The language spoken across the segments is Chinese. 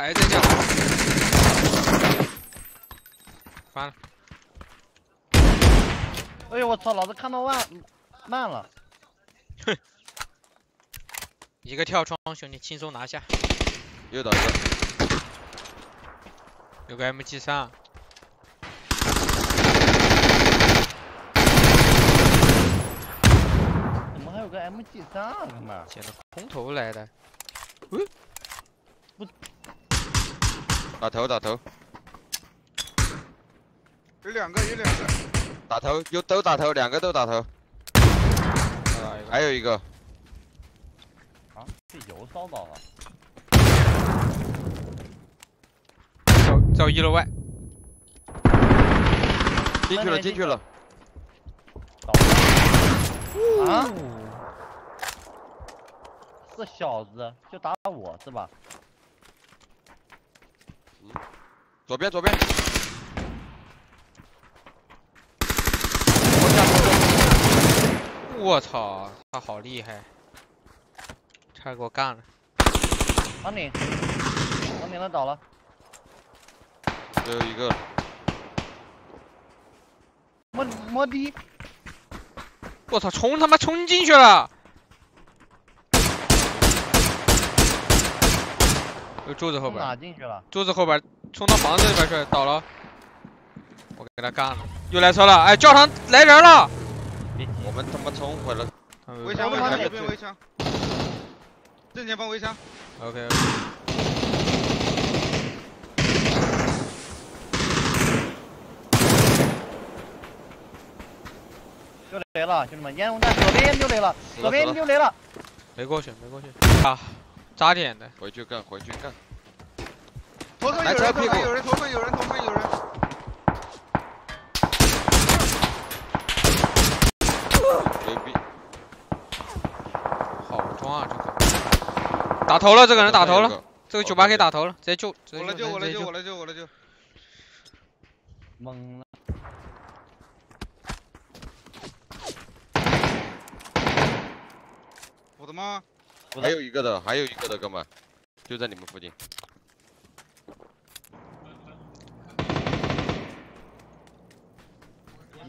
还在叫。翻了。哎呦我操！老子看到慢慢了。哼。一个跳窗，兄弟轻松拿下。又倒一个。有个 M G 三。怎么还有个 M G 三啊？哥们，捡的空投来的。嗯。不。打头打头。有两个有两个。打头有都打头，两个都打头。还有一个。啊，被油烧到了。走走一楼外。进去了进去了。啊！这小子就打我是吧？嗯，左边左边。我操，他好厉害，差点给我干了。王顶，王顶的倒了。只有一个。摸摸的。我操，冲他妈冲进去了！就柱子后边。哪进去了？柱子后边，冲到房子里边去，倒了。我给他干了。又来车了，哎，教堂来人了。我们他妈冲毁了，围墙围墙这边围墙，正前方围墙。OK。又雷了，兄弟们，烟雾弹左边又雷了，左边又雷了。没过去，没过去。啊，扎点的，回去干，回去干。头盔有人，头盔有人，头盔有人，头盔有人。打头了，这个人打头了，这个酒吧可以打头了，直接救，我来救，我来救，我来救，我来救。懵了。我的妈！还有一个的，还有一个的，哥们，就在你们附近。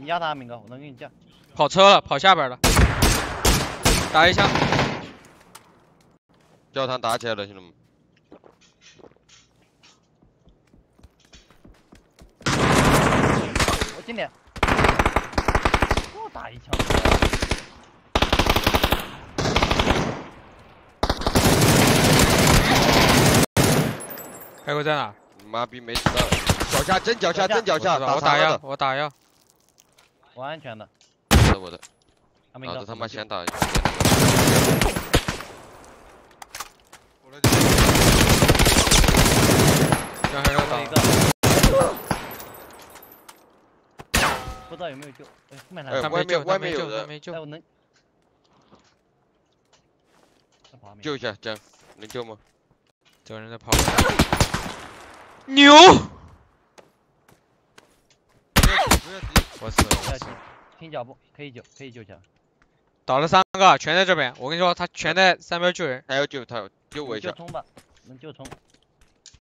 你压他，明哥，我能给你架。跑车了，跑下边了，打一枪。教堂打起来了，兄弟们！我近点，又打一枪。开口在哪？妈逼，没知道。脚下，真脚下，真脚下，我打药，我打药。我安全的。是我的。老子他妈先打。这还要打一个，不知道有没有救？哎，后面来，他没救，他没救，他没救。哎，我能救一下，江，能救吗？这个人在跑。牛！我死了！听脚步，可以救，可以救起来。倒了三个，全在这边。我跟你说，他全在三边救人。还要救他，救我一下。就冲吧，能就冲。